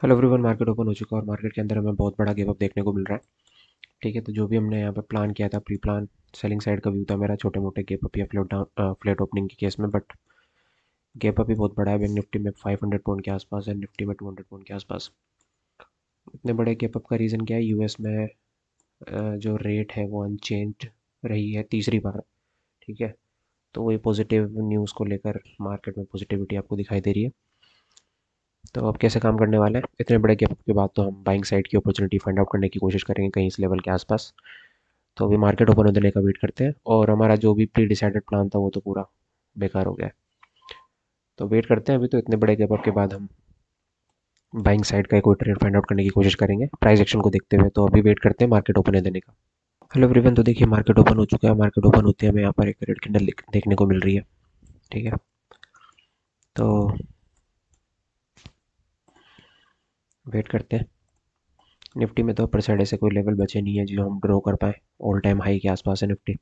Hello everyone market open हो चुका है और मार्केट के अंदर हमें बहुत बड़ा गेप अप देखने को मिल रहा है। ठीक है तो जो भी हमने यहाँ पे प्लान किया था प्री प्लान सेलिंग साइड का व्यू था मेरा छोटे मोटे गेप अप या फ्लोट डाउन फ्लेट ओपनिंग के केस में बट गेप अप भी बहुत बड़ा है। बैंक निफ्टी में 500 पॉइंट के आसपास है निफ्टी में 200 पॉइंट के आसपास। इतने बड़े गेप अप का रीज़न क्या है? यूएस में जो रेट है वो अनचेंज रही है तीसरी बार। ठीक है तो वही पॉजिटिव न्यूज़ को लेकर मार्केट में पॉजिटिविटी आपको दिखाई दे रही है। तो अब कैसे काम करने वाले हैं? इतने बड़े गैप के बाद तो हम बाइंग साइड की अपॉर्चुनिटी फाइंड आउट करने की कोशिश करेंगे कहीं इस लेवल के आसपास। तो अभी मार्केट ओपन होने का वेट करते हैं और हमारा जो भी प्री डिसाइडेड प्लान था वो तो पूरा बेकार हो गया तो वेट करते हैं अभी तो इतने बड़े गैप के बाद हम बाइंग साइड का कोई ट्रेड फाइंड आउट करने की कोशिश करेंगे। प्राइस एक्शन को देखते हुए तो अभी वेट करते हैं मार्केट ओपन देने का। हेलो एवरीवन तो देखिए मार्केट ओपन हो चुका है। मार्केट ओपन होते हैं हमें यहाँ पर एक रेड कैंडल देखने को मिल रही है। ठीक है। तो वेट करते हैं। निफ्टी में तो अपर साइड ऐसे कोई लेवल बचे नहीं है जो हम ड्रॉ कर पाए। ऑल टाइम हाई के आसपास है निफ्टी।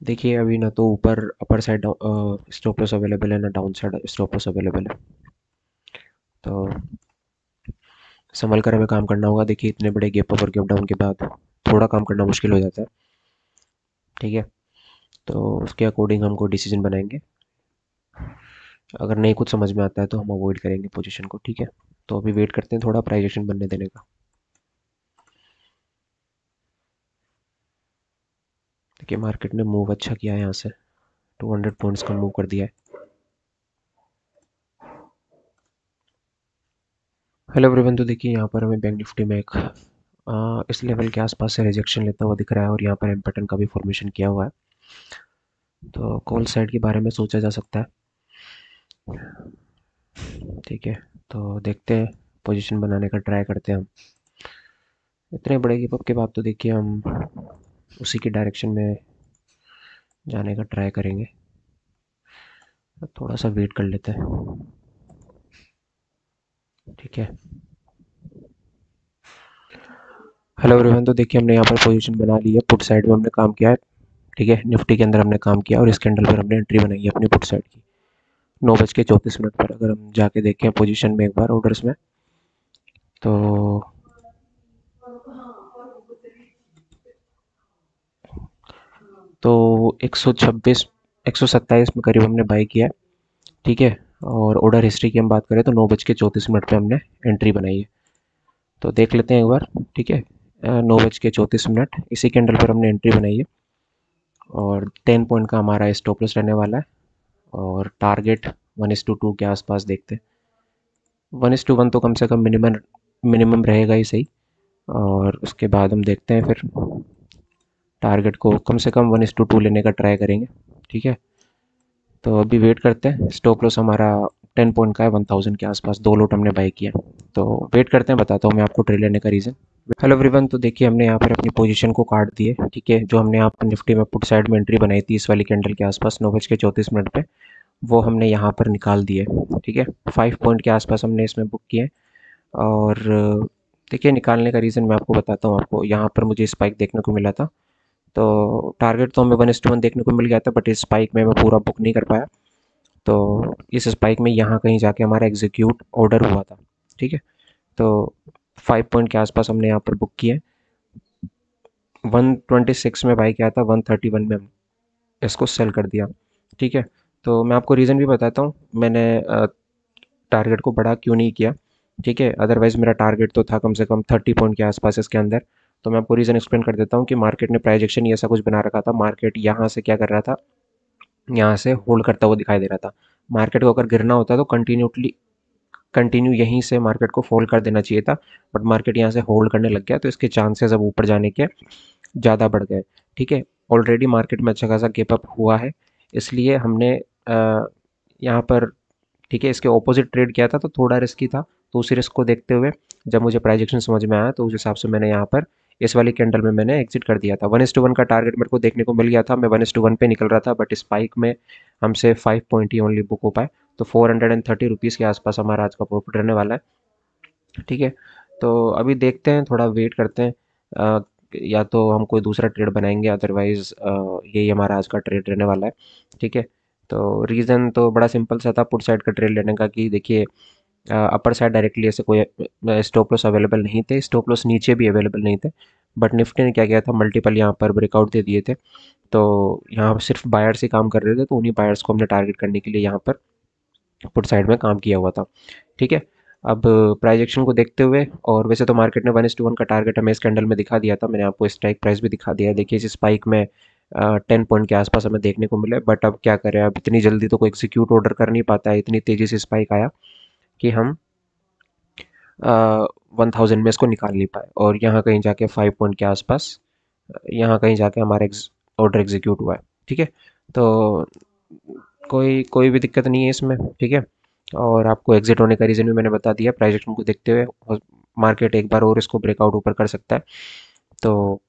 देखिए, अभी ना तो ऊपर upper side stop loss available है, ना down side stop loss available है। तो संभल कर हमें काम करना होगा। देखिए, इतने बड़े गेप अप और गेप डाउन के बाद थोड़ा काम करना मुश्किल हो जाता है। ठीक है? तो उसके अकॉर्डिंग हमको डिसीज़न बनाएँगे। अगर नहीं कुछ समझ में आता है तो हम अवॉइड करेंगे पोजीशन को ठीक है? तो अभी वेट करते हैं थोड़ा प्राइजेशन बनने देने का। देखिए मार्केट ने मूव अच्छा किया है यहाँ से। 200 पॉइंट्स का मूव कर दिया है। हेलो एवरीवन तो देखिए यहाँ पर हमें बैंक निफ्टी में एक आ, इस लेवल के आसपास से रिजेक्शन लेता हुआ दिख रहा है और यहाँ पर एम पैटर्न का भी फॉर्मेशन किया हुआ है। तो कॉल साइड के बारे में सोचा जा सकता है? ठीक है तो देखते हैं पोजीशन बनाने का ट्राई करते हैं हम। इतने बड़े गिप के बाद तो देखिए हम उसी के डायरेक्शन में जाने का ट्राई करेंगे। थोड़ा सा वेट कर लेते हैं। ठीक है। हेलो एवरीवन तो देखिए हमने यहाँ पर पोजीशन बना ली है पुट साइड में हमने काम किया है। ठीक है, निफ्टी के अंदर हमने काम किया और इस कैंडल पर हमने एंट्री बनाई है अपनी पुट साइड की। नौ बज के चौंतीस मिनट पर अगर हम जाके देखें पोजीशन में एक बार ऑर्डर्स में तो तो 126 127 में करीब हमने बाई किया ठीक है? और ऑर्डर हिस्ट्री की हम बात करें तो नौ बज के चौंतीस मिनट पर हमने एंट्री बनाई है। तो देख लेते हैं एक बार, ठीक है? नौ बज के चौंतीस मिनट, इसी कैंडल पर हमने एंट्री बनाई है। और टेन पॉइंट का हमारा स्टॉप लॉस रहने वाला है। और target one is to two के आसपास देखते हैं। वन इस टू वन तो कम से कम मिनिमम मिनिमम रहेगा ही सही। और उसके बाद हम देखते हैं फिर टारगेट को कम से कम वन इस टू टू लेने का ट्राई करेंगे। ठीक है? तो अभी वेट करते हैं। स्टॉप लॉस हमारा टेन पॉइंट का है वन थाउज़ेंड के आसपास। दो लोट हमने बाई किया। तो वेट करते हैं, बताता हूँ मैं आपको ट्रेड लेने का रीज़न हेलो एवरीवन तो देखिए हमने यहाँ पर अपनी पोजीशन को काट दिए ठीक है? जो हमने यहाँ पर निफ्टी में पुट साइड में एंट्री बनाई थी इस वाली कैंडल के आसपास, नौ बज के चौंतीस मिनट पर वो हमने यहाँ पर निकाल दिए ठीक है? फाइव पॉइंट के आसपास हमने इसमें बुक किए और, देखिए, निकालने का रीज़न मैं आपको बताता हूँ, आपको यहाँ पर मुझे स्पाइक देखने को मिला था। तो टारगेट तो हमें वन एस देखने को मिल गया था बट इस स्पाइक में मैं पूरा बुक नहीं कर पाया। तो इस स्पाइक में यहाँ कहीं जाके हमारा एग्जीक्यूट ऑर्डर हुआ था। ठीक है? तो फाइव पॉइंट के आसपास हमने यहाँ पर बुक किया है। वन ट्वेंटी सिक्स में बाई किया था वन थर्टी वन में इसको सेल कर दिया। ठीक है? तो मैं आपको रीज़न भी बताता हूँ। मैंने टारगेट को बड़ा क्यों नहीं किया? ठीक है? अदरवाइज़ मेरा टारगेट तो था कम से कम थर्टी पॉइंट के आसपास इसके अंदर। तो मैं आपको रीज़न एक्सप्लेन कर देता हूँ कि मार्केट ने प्राइजेक्शन ऐसा कुछ बना रखा था। मार्केट यहाँ से क्या कर रहा था? यहाँ से होल्ड करता हुआ दिखाई दे रहा था। मार्केट को अगर गिरना होता तो कंटिन्यूटली कंटिन्यू यहीं से मार्केट को फॉल कर देना चाहिए था बट मार्केट यहाँ से होल्ड करने लग गया तो इसके चांसेस अब ऊपर जाने के ज़्यादा बढ़ गए, ठीक है? ऑलरेडी मार्केट में अच्छा खासा गेप अप हुआ है, इसलिए हमने यहाँ पर, ठीक है, इसके ऑपोजिट ट्रेड किया था तो थोड़ा रिस्की था तो उसी रिस्क को देखते हुए, जब मुझे प्राइजेक्शन समझ में आया तो उस हिसाब से मैंने यहाँ पर इस वाली कैंडल में मैंने एग्जिट कर दिया था। वन एस टू वन का टारगेट मेरे को देखने को मिल गया था, मैं वन एस टू वन पे निकल रहा था बट स्पाइक में हमसे फाइव पॉइंट ही ओनली बुक हो पाए। तो four hundred and thirty rupees के आसपास हमारा आज का प्रॉफिट रहने वाला है। ठीक है? तो अभी देखते हैं थोड़ा वेट करते हैं। आ, या तो हम कोई दूसरा ट्रेड बनाएँगे अदरवाइज़ यही हमारा आज का ट्रेड रहने वाला है। ठीक है? तो रीज़न तो बड़ा सिंपल सा था पुट साइड का ट्रेड लेने का कि देखिए अपर साइड डायरेक्टली ऐसे कोई स्टॉप लॉस अवेलेबल नहीं थे। स्टॉप लॉस नीचे भी अवेलेबल नहीं थे। बट निफ्टी ने क्या किया था? मल्टीपल यहाँ पर ब्रेकआउट दे दिए थे। तो यहाँ सिर्फ़ बायर्स ही काम कर रहे थे तो उन्हीं बायर्स को हमने टारगेट करने के लिए यहाँ पर पुट साइड में काम किया हुआ था। ठीक है? अब प्राइजेक्शन को देखते हुए, और वैसे तो मार्केट ने वन एस टू वन का टारगेट हमें इस कैंडल में दिखा दिया था। मैंने आपको स्ट्राइक प्राइस भी दिखा दिया देखिए, इस स्पाइक में टेन पॉइंट के आसपास हमें देखने को मिले बट अब क्या करें? अब इतनी जल्दी तो कोई एग्जीक्यूट ऑर्डर कर नहीं पाता है। इतनी तेज़ी से स्पाइक आया कि हम वन थाउज़ेंड में इसको निकाल नहीं पाए। और यहाँ कहीं जाके फाइव पॉइंट के आसपास, यहाँ कहीं जाके हमारा ऑर्डर एग्जीक्यूट हुआ है, ठीक है? तो कोई कोई भी दिक्कत नहीं है इसमें, ठीक है? और आपको एग्जिट होने का रीज़न भी मैंने बता दिया प्राइस एक्शन को देखते हुए मार्केट एक बार और इसको ब्रेकआउट ऊपर कर सकता है। तो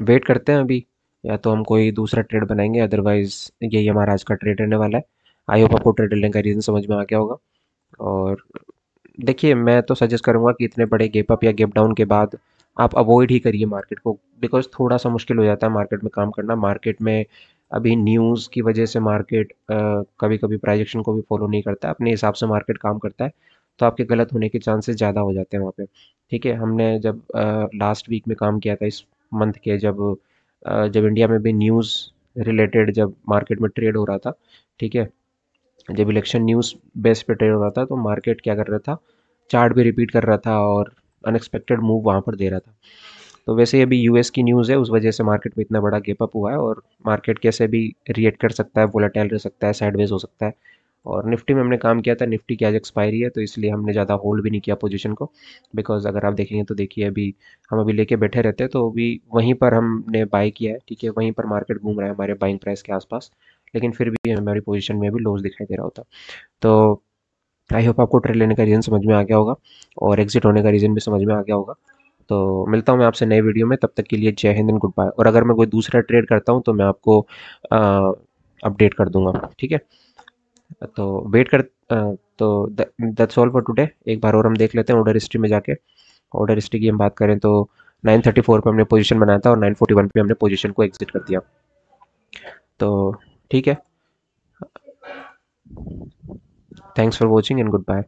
वेट करते हैं अभी, या तो हम कोई दूसरा ट्रेड बनाएँगे अदरवाइज़ यही हमारा आज का ट्रेड रहने वाला है। आई होप आपको ट्रेड लेने का रीज़न समझ में आ गया होगा। और देखिए मैं तो सजेस्ट करूँगा कि इतने बड़े गेप अप या गेप डाउन के बाद आप अवॉइड ही करिए मार्केट को बिकॉज़ थोड़ा सा मुश्किल हो जाता है मार्केट में काम करना। मार्केट में अभी न्यूज़ की वजह से मार्केट कभी कभी प्राइजेक्शन को भी फॉलो नहीं करता अपने हिसाब से मार्केट काम करता है तो आपके गलत होने के चांसेस ज़्यादा हो जाते हैं वहाँ पे। ठीक है हमने जब लास्ट वीक में काम किया था इस मंथ के जब आ, जब इंडिया में भी न्यूज़ रिलेटेड जब मार्केट में ट्रेड हो रहा था ठीक है जब इलेक्शन न्यूज़ बेस पे ट्रेड हो रहा था तो मार्केट क्या कर रहा था? चार्ट भी रिपीट कर रहा था और अनएक्सपेक्टेड मूव वहाँ पर दे रहा था। तो वैसे ही अभी यूएस की न्यूज़ है, उस वजह से मार्केट में इतना बड़ा गेप अप हुआ है और मार्केट कैसे भी रिएक्ट कर सकता है वोलाटाइल रह सकता है साइडवेज हो सकता है। और निफ्टी में हमने काम किया था, निफ्टी की आज एक्सपायरी है तो इसलिए हमने ज़्यादा होल्ड भी नहीं किया पोजीशन को। बिकॉज़ अगर आप देखेंगे तो देखिए, अभी हम अभी लेके बैठे रहते हैं तो अभी वहीं पर हमने बाई किया है, ठीक है? वहीं पर मार्केट घूम रहा है हमारे बाइंग प्राइस के आसपास। लेकिन फिर भी हमारी पोजीशन में भी लॉस दिखाई दे रहा होता। तो आई होप आपको ट्रेड लेने का रीज़न समझ में आ गया होगा और एग्जिट होने का रीज़न भी समझ में आ गया होगा। तो मिलता हूँ मैं आपसे नए वीडियो में, तब तक के लिए जय हिंद एंड गुड बाय और अगर मैं कोई दूसरा ट्रेड करता हूँ तो मैं आपको अपडेट कर दूँगा, ठीक है? तो वेट कर तो दैट्स ऑल फॉर टुडे एक बार और हम देख लेते हैं ऑर्डर हिस्ट्री में जाके। ऑर्डर हिस्ट्री की हम बात करें तो 934 पे हमने पोजीशन बनाया था और 941 पे हमने पोजीशन को एग्जिट कर दिया। तो ठीक है? Thanks for watching and goodbye